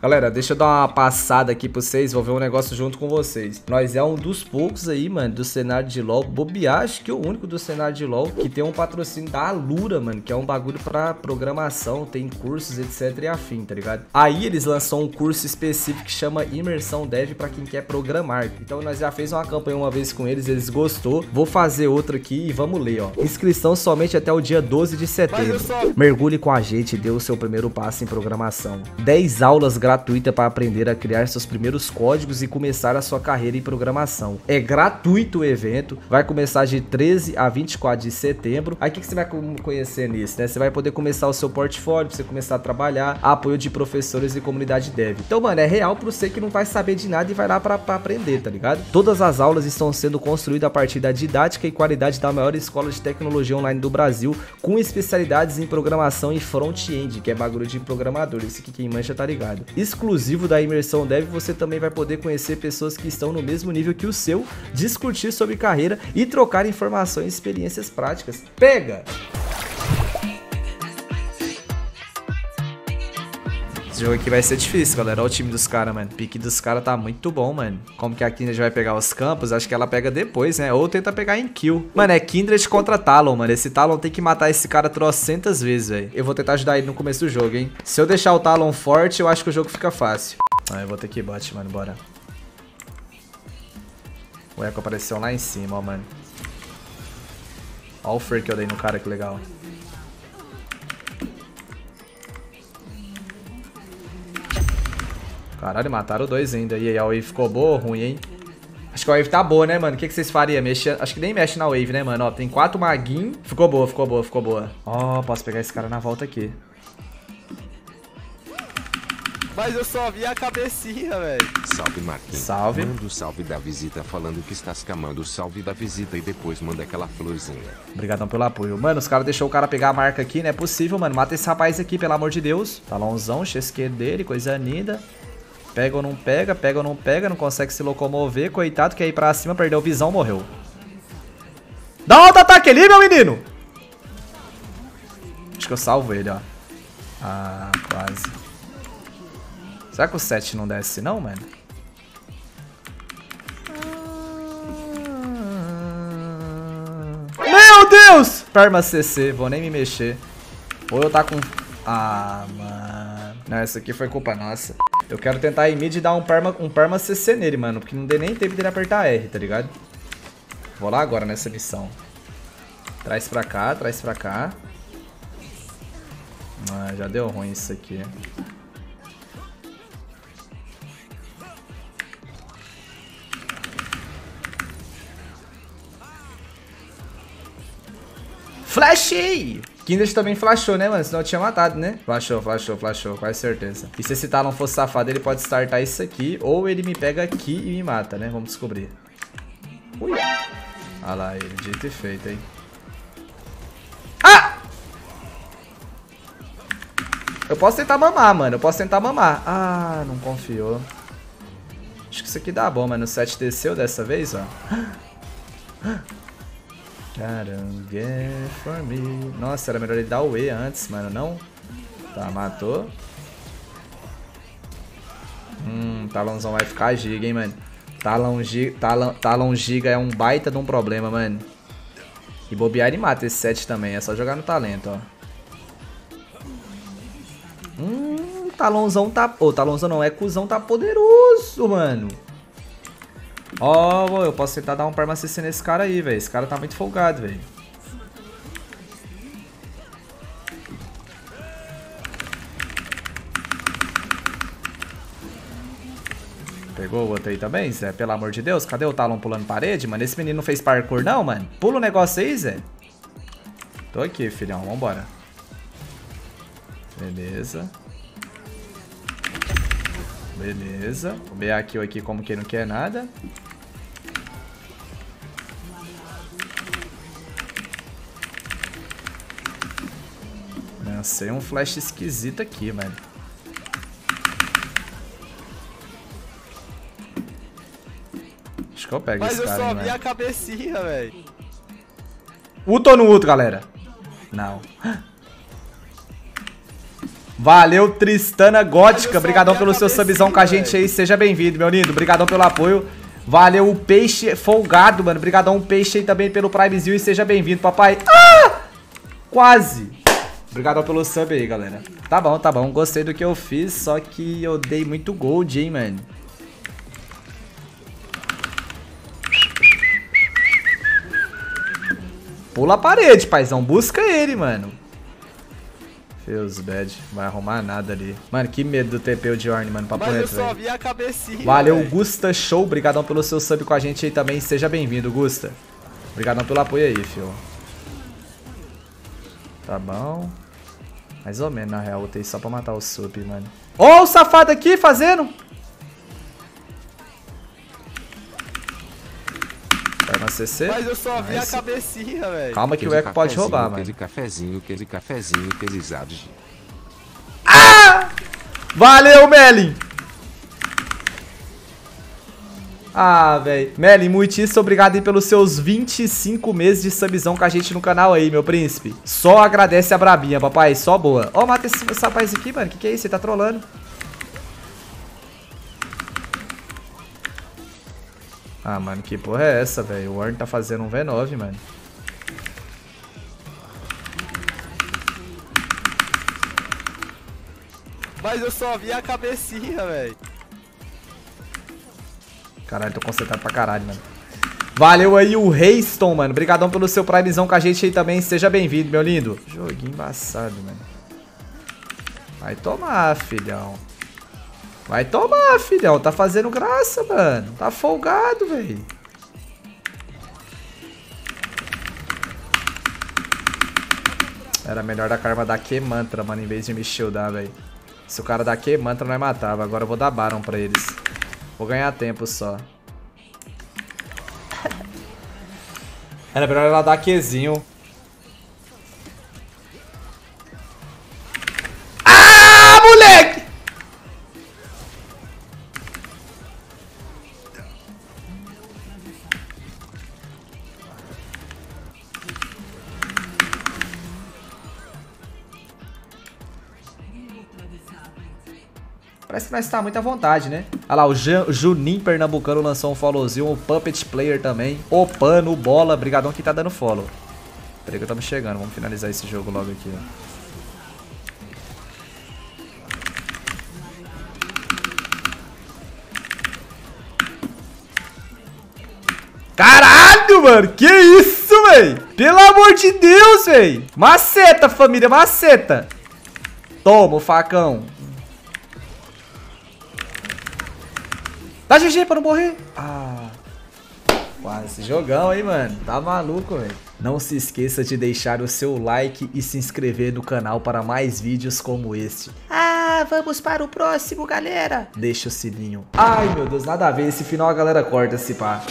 Galera, deixa eu dar uma passada aqui pra vocês, vou ver um negócio junto com vocês. Nós é um dos poucos aí, mano, do cenário de LoL. Bobear, acho que é o único do cenário de LoL que tem um patrocínio da Alura, mano, que é um bagulho pra programação, tem cursos, etc e afim, tá ligado? Aí eles lançou um curso específico que chama Imersão Dev pra quem quer programar. Então nós já fez uma campanha uma vez com eles, eles gostou. Vou fazer outra aqui e vamos ler, ó. Inscrição somente até o dia 12 de setembro. Mergulhe com a gente e dê o seu primeiro passo em programação. 10 aulas gratuita para aprender a criar seus primeiros códigos e começar a sua carreira em programação. É gratuito o evento, vai começar de 13 a 24 de setembro. Aí o que, que, você vai conhecer nisso, né? Você vai poder começar o seu portfólio, você começar a trabalhar, apoio de professores e comunidade dev. Então, mano, é real para você que não vai saber de nada e vai lá para aprender, tá ligado? Todas as aulas estão sendo construídas a partir da didática e qualidade da maior escola de tecnologia online do Brasil, com especialidades em programação e front-end, que é bagulho de programador. Isso aqui quem mancha tá ligado exclusivo da imersão Dev, você também vai poder conhecer pessoas que estão no mesmo nível que o seu, discutir sobre carreira e trocar informações e experiências práticas. Pega! Esse jogo aqui vai ser difícil, galera. Olha o time dos caras, mano. O pique dos caras tá muito bom, mano. Como que a Kindred vai pegar os campos? Acho que ela pega depois, né? Ou tenta pegar em kill. Mano, é Kindred contra Talon, mano. Esse Talon tem que matar esse cara trocentas vezes, velho. Eu vou tentar ajudar ele no começo do jogo, hein? Se eu deixar o Talon forte, eu acho que o jogo fica fácil. Ah, eu vou ter que ir bot, mano. Bora. O Echo apareceu lá em cima, ó, mano. Ó o Fer que eu dei no cara, que legal. Caralho, mataram dois ainda. E aí, a wave ficou boa ou ruim, hein? Acho que a wave tá boa, né, mano? O que, que vocês fariam? Mexe... Acho que nem mexe na wave, né, mano? Ó, tem quatro maguinhos. Ficou boa, ficou boa, ficou boa. Ó, posso pegar esse cara na volta aqui. Mas eu só vi a cabecinha, velho. Salve, Marquinhos. Salve. Manda o salve da visita falando que estás camando o salve da visita e depois manda aquela florzinha. Obrigadão pelo apoio. Mano, os caras deixou o cara pegar a marca aqui, não é possível, mano. Mata esse rapaz aqui, pelo amor de Deus. Talãozão, chesque dele, coisa linda. Pega ou não pega, pega ou não pega, não consegue se locomover. Coitado, quer ir pra cima, perdeu visão, morreu. Dá um auto-ataque ali, meu menino! Acho que eu salvo ele, ó. Ah, quase. Será que o 7 não desce não, mano? Meu Deus! Perma CC, vou nem me mexer. Ou eu tá com... Ah, mano. Não, essa aqui foi culpa nossa. Eu quero tentar ir mid e dar um perma, um perma CC nele, mano. Porque não deu nem tempo dele apertar R, tá ligado? Vou lá agora nessa missão. Traz pra cá, traz pra cá. Ah, já deu ruim isso aqui. Flashei! Kindred também flashou, né, mano? Senão eu tinha matado, né? Flashou, flashou, flashou, quase certeza. E se esse Talon fosse safado, ele pode startar isso aqui. Ou ele me pega aqui e me mata, né? Vamos descobrir. Ui. Olha lá ele, dito e feito, hein? Ah! Eu posso tentar mamar, mano. Eu posso tentar mamar. Ah, não confiou. Acho que isso aqui dá bom, mano. O 7 desceu dessa vez, ó. Carangue for me. Nossa, era melhor ele dar o E antes, mano, não? Tá, matou. Hum, Talãozão vai ficar giga, hein, mano. Talão giga, talão, giga é um baita de um problema, mano. E bobear e mata esse set também, é só jogar no talento, ó. Hum, talãozão tá... Ô, oh, talãozão não, é cuzão tá poderoso, mano. Ó, oh, eu posso tentar dar um Permacc nesse cara aí, velho. Esse cara tá muito folgado, velho. Pegou o outro aí também, Zé? Pelo amor de Deus, cadê o Talon pulando parede, mano? Esse menino não fez parkour não, mano? Pula o negócio aí, Zé. Tô aqui, filhão. Vambora. Beleza. Beleza. O BA kill aqui como que não quer nada. Lancei um flash esquisito aqui, mano. Acho que eu pego Mas esse cara, Mas eu só vi a cabecinha, velho. Uto ou no Uto, galera? Não. Valeu, Tristana Gótica. Obrigadão pelo seu subzão com a gente aí. Seja bem-vindo, meu lindo. Obrigadão pelo apoio. Valeu, o Peixe Folgado, mano. Obrigadão, Peixe aí também pelo Primezinho e seja bem-vindo, papai. Ah! Quase. Obrigadão pelo sub aí, galera. Tá bom, tá bom. Gostei do que eu fiz, só que eu dei muito gold, hein, mano. Pula a parede, paizão. Busca ele, mano. Feels bad. Vai arrumar nada ali. Mano, que medo do TP de Orne, mano. Papo Mas reto, eu só vi a cabecinha. Valeu, velho. Gusta Show. Obrigadão pelo seu sub com a gente aí também. Seja bem-vindo, Gusta. Obrigadão pelo apoio aí, fio. Tá bom. Mais ou menos, na real. Vou ter só pra matar o sub, mano. Ó o safado aqui fazendo. Vai na CC. Mas eu só vi a Nice. cabecinha, velho. Calma que o Queijo Eco pode roubar, mano. Queijo cafezinho, queijo cafezinho, queijizado. Valeu, Melin! Ah, velho. Melin, muitíssimo obrigado aí pelos seus 25 meses de subzão com a gente no canal aí, meu príncipe. Só agradece a brabinha, papai. Só boa. Ó, mata esse, esse rapaz aqui, mano. Que que é isso? Você tá trolando. Ah, mano, que porra é essa, velho? O Warren tá fazendo um V9, mano. Mas eu só vi a cabecinha, velho. Caralho, tô concentrado pra caralho, mano. Valeu aí o Reiston, mano. Obrigadão pelo seu primezão com a gente aí também. Seja bem-vindo, meu lindo. Joguinho embaçado, mano. Vai tomar, filhão. Vai tomar, filhão. Tá fazendo graça, mano. Tá folgado, velho. Era melhor da karma dar Q-Mantra, mano, em vez de me shieldar, velho. Se o cara dar Q-Mantra, nós matava. Agora eu vou dar Baron pra eles. Vou ganhar tempo só. Era melhor ela dar Qzinho. Parece que nós tá muito à vontade, né? Olha lá, o Juninho Pernambucano lançou um followzinho, o Puppet Player também. O Pano, o Bola, brigadão que tá dando follow. Peraí que estamos chegando, vamos finalizar esse jogo logo aqui. ó. Caralho, mano, que isso, véi? Pelo amor de Deus, véi. Maceta, família, maceta. Toma o facão. Dá GG pra não morrer. Ah. Quase jogão, hein, mano. Tá maluco, velho. Não se esqueça de deixar o seu like e se inscrever no canal para mais vídeos como este. Ah, vamos para o próximo, galera. Deixa o sininho. Ai, meu Deus, nada a ver. Esse final a galera corta esse pá.